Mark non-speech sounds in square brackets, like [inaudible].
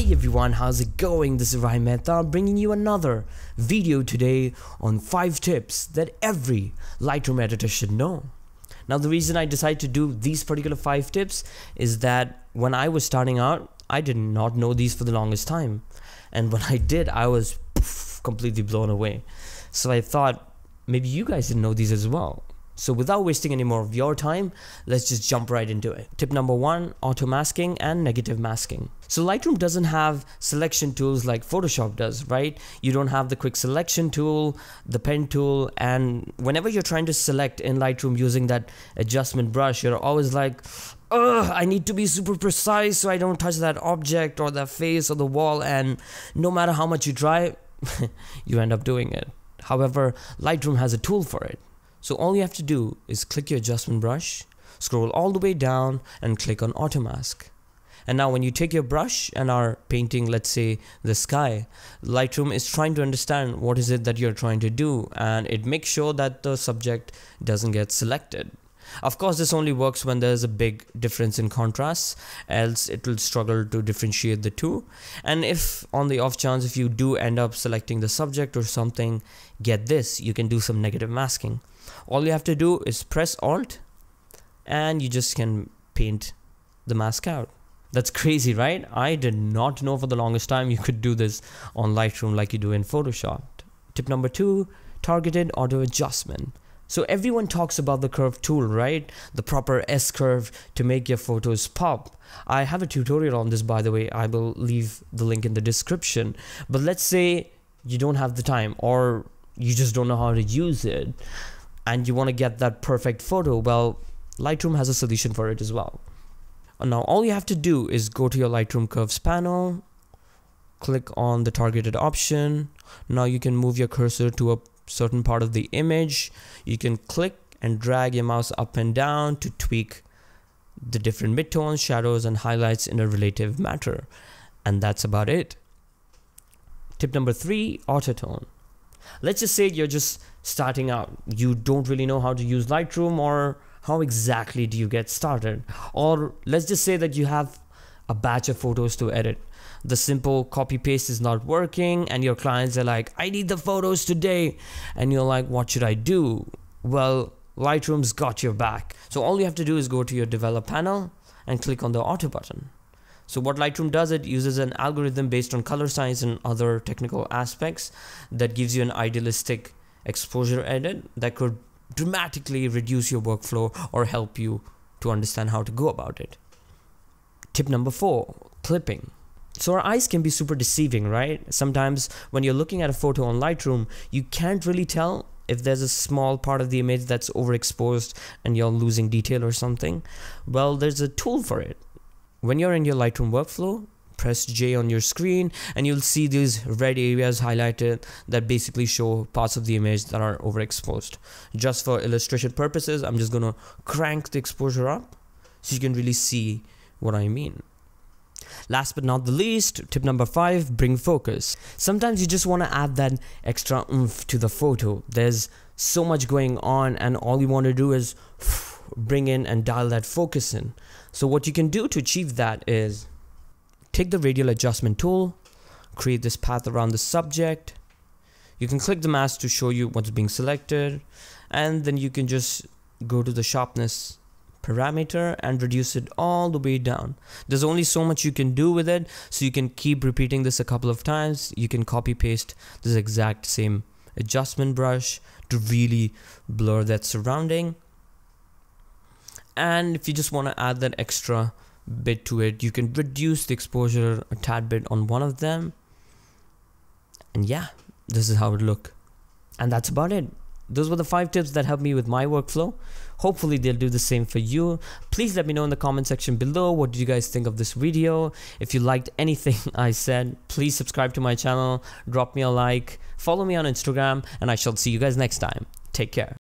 Hey everyone, how's it going? This is Rahim Mahtab bringing you another video today on 5 tips that every Lightroom editor should know. Now the reason I decided to do these particular 5 tips is that when I was starting out, I did not know these for the longest time. And when I did, I was poof, completely blown away. So I thought maybe you guys didn't know these as well. So without wasting any more of your time, let's just jump right into it. Tip number one, auto masking and negative masking. So Lightroom doesn't have selection tools like Photoshop does, right? You don't have the quick selection tool, the pen tool, and whenever you're trying to select in Lightroom using that adjustment brush, you're always like, Ugh, I need to be super precise so I don't touch that object or the face or the wall and no matter how much you try, [laughs] you end up doing it. However, Lightroom has a tool for it. So all you have to do is click your adjustment brush, scroll all the way down and click on auto mask. And now when you take your brush and are painting, let's say the sky, Lightroom is trying to understand what is it that you're trying to do and it makes sure that the subject doesn't get selected. Of course, this only works when there's a big difference in contrast, else it will struggle to differentiate the two. And if on the off chance, if you do end up selecting the subject or something, get this, you can do some negative masking. All you have to do is press Alt and you just can paint the mask out. That's crazy, right? I did not know for the longest time you could do this on Lightroom like you do in Photoshop. Tip number two, targeted auto adjustment. So everyone talks about the curve tool, right? The proper S curve to make your photos pop. I have a tutorial on this by the way. I will leave the link in the description. But let's say you don't have the time or you just don't know how to use it and you want to get that perfect photo. Well, Lightroom has a solution for it as well. Now all you have to do is go to your Lightroom curves panel, click on the targeted option. Now you can move your cursor to a certain part of the image, you can click and drag your mouse up and down to tweak the different midtones, shadows, and highlights in a relative matter. And that's about it. Tip number three, autotone. Let's just say you're just starting out. You don't really know how to use Lightroom or how exactly do you get started? Or let's just say that you have a batch of photos to edit. The simple copy paste is not working and your clients are like i need the photos today. And you're like what should i do? Well lightroom's got your back. So all you have to do is go to your develop panel and click on the auto button so what Lightroom does, it uses an algorithm based on color science and other technical aspects that gives you an idealistic exposure edit that could dramatically reduce your workflow or help you to understand how to go about it. Tip number four, clipping. So our eyes can be super deceiving, right? Sometimes when you're looking at a photo on Lightroom, you can't really tell if there's a small part of the image that's overexposed and you're losing detail or something. Well, there's a tool for it. When you're in your Lightroom workflow, press J on your screen and you'll see these red areas highlighted that basically show parts of the image that are overexposed. Just for illustration purposes, I'm just gonna crank the exposure up so you can really see what I mean. Last but not the least, tip number five, bring focus. Sometimes you just want to add that extra oomph to the photo. There's so much going on and all you want to do is bring in and dial that focus in. So what you can do to achieve that is take the radial adjustment tool, create this path around the subject. You can click the mask to show you what's being selected and then you can just go to the sharpness parameter and reduce it all the way down. There's only so much you can do with it, so you can keep repeating this a couple of times. You can copy paste this exact same adjustment brush to really blur that surrounding. And if you just want to add that extra bit to it, you can reduce the exposure a tad bit on one of them. And yeah, this is how it look. And that's about it. Those were the five tips that helped me with my workflow. Hopefully they'll do the same for you. Please let me know in the comment section below what did you guys think of this video. If you liked anything [laughs] i said please subscribe to my channel drop me a like follow me on instagram and i shall see you guys next time. Take care